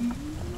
Mm-hmm.